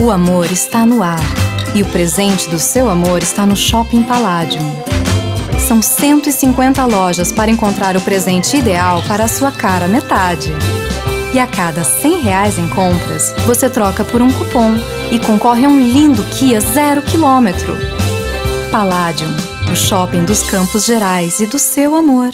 O amor está no ar e o presente do seu amor está no Shopping Palladium. São 150 lojas para encontrar o presente ideal para a sua cara metade. E a cada 100 reais em compras, você troca por um cupom e concorre a um lindo Kia zero quilômetro. Palladium, o shopping dos Campos Gerais e do seu amor.